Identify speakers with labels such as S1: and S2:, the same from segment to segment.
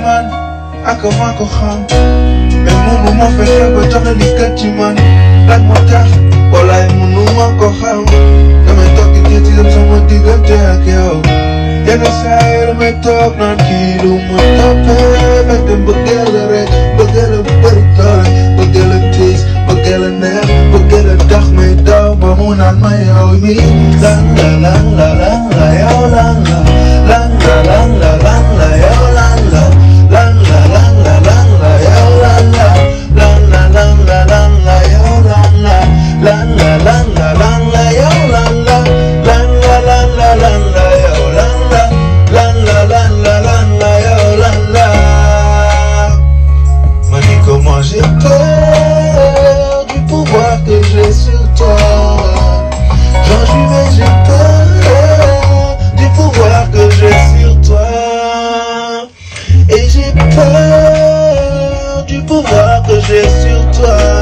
S1: man akama kohan memungu mofeka kotonga likati man lakmota olai not kohan nametoki tetidomsamotigante akeo yanasair metop nankilumatope metembogelere bogele 那么有名，啦啦啦啦啦啦啦啦，啦啦啦啦。Et j'ai peur du pouvoir que j'ai sur toi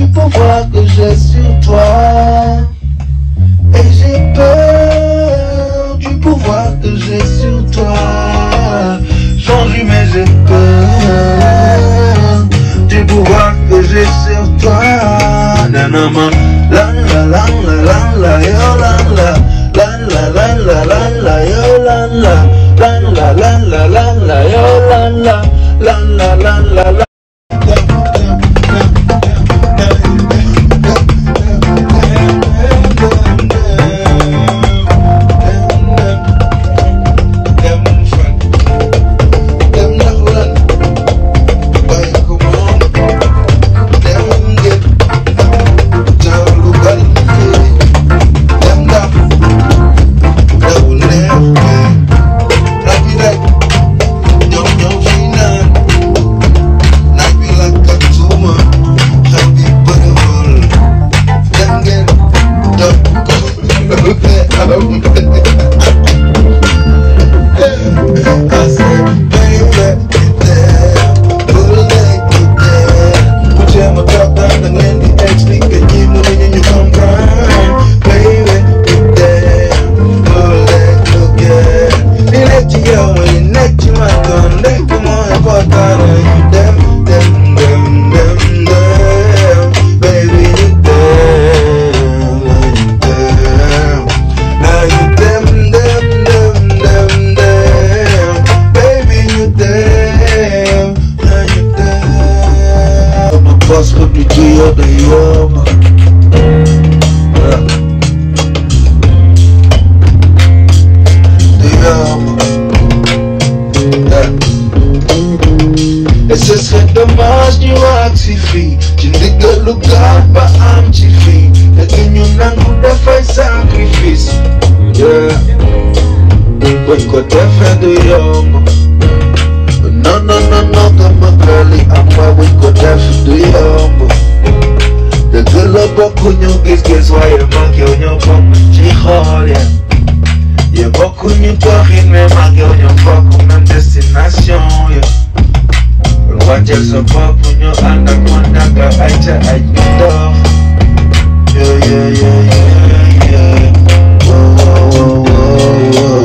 S1: du pouvoir que j'ai sur toi. Et j'ai peur du pouvoir que j'ai sur toi. Sans humain, j'ai peur du pouvoir que j'ai sur toi. Nanama, la la la la la la yo la la. La la la la la la yo la la. La la la la la la yo Nagamaas niyo ang sifi Chindiga lugar pa ang chifi Lagyan niyo ng hudafay sacrifice Yeah Kwan kwa tefedo yong No no no no kamakali Ama win kwa tefedo yong Dagala ba kunyo gis gis Waya makyo nyo I Anaconda ka aita ay daf Yeah, yeah, yeah, yeah, yeah Whoa, whoa, whoa, whoa, whoa